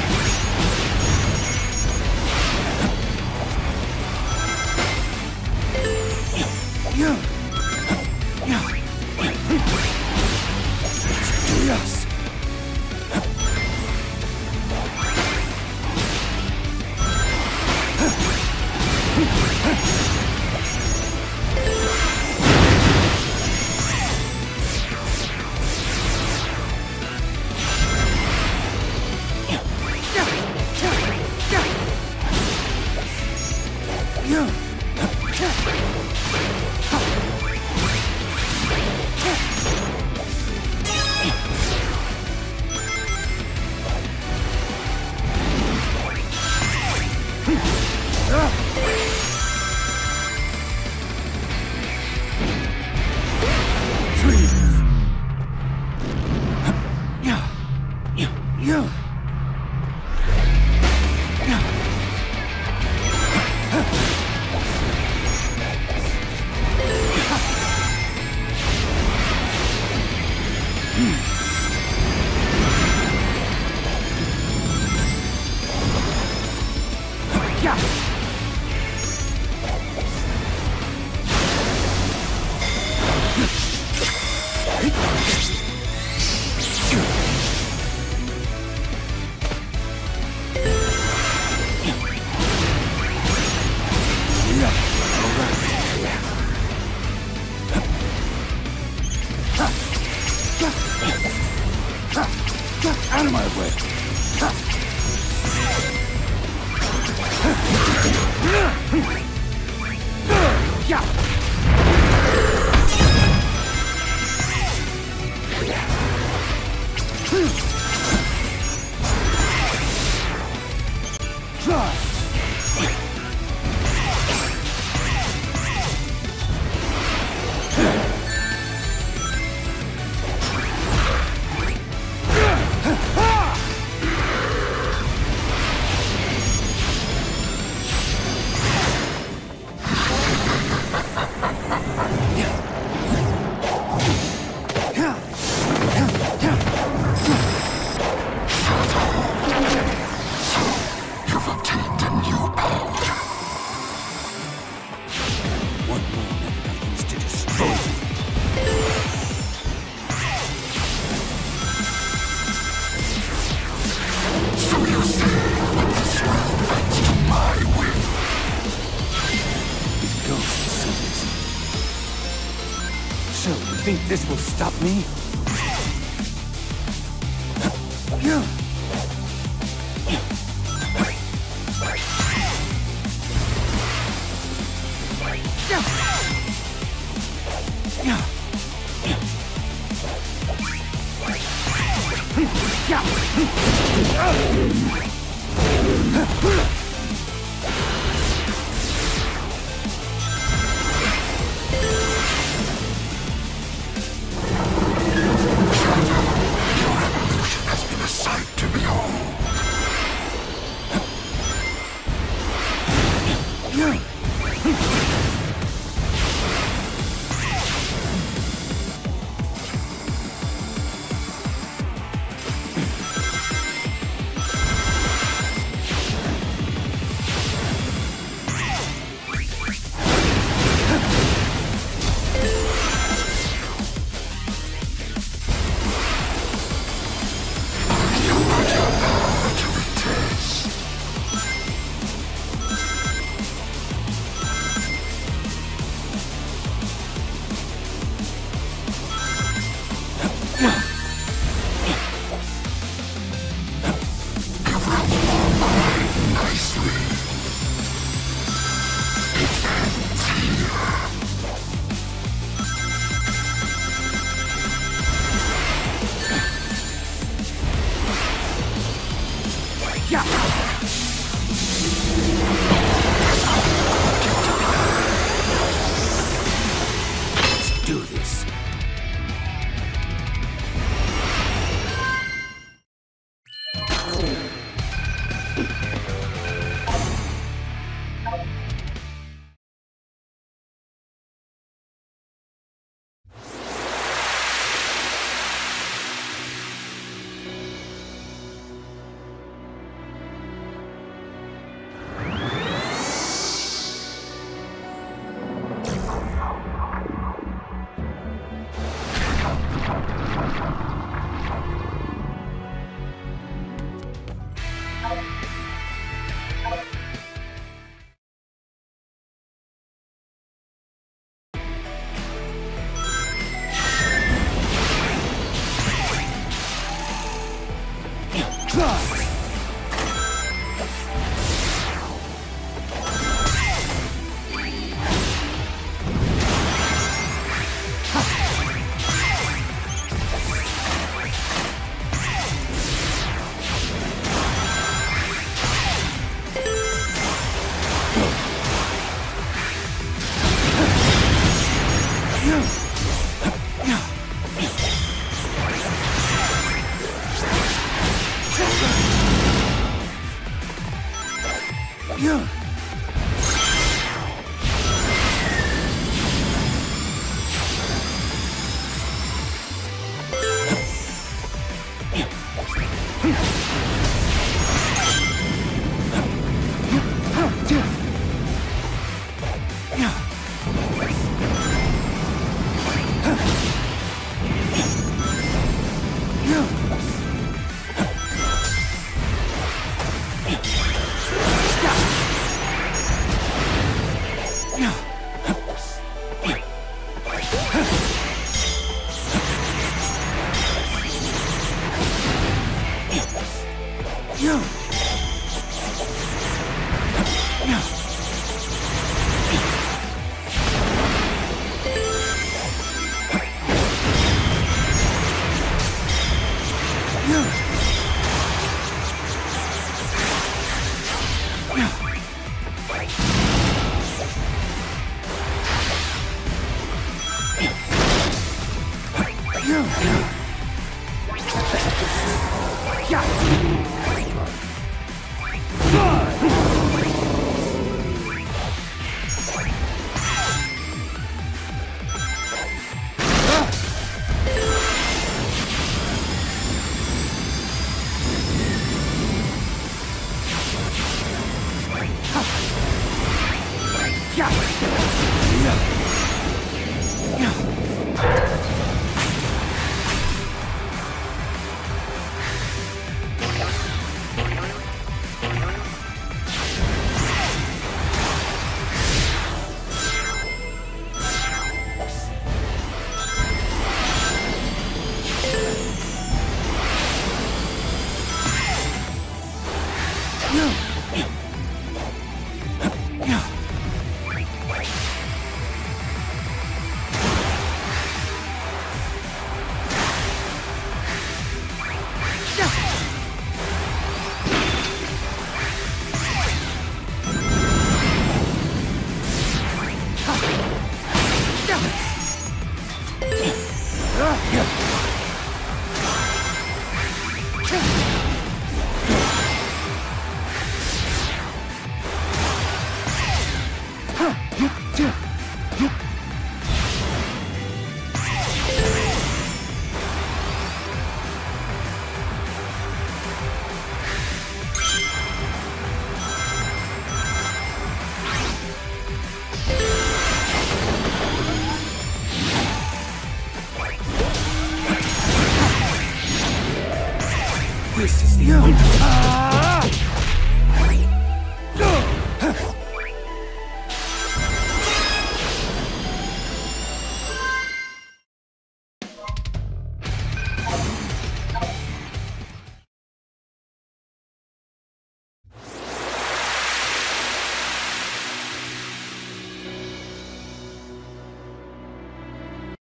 Huh? Think this will stop me? Revolution Drive! This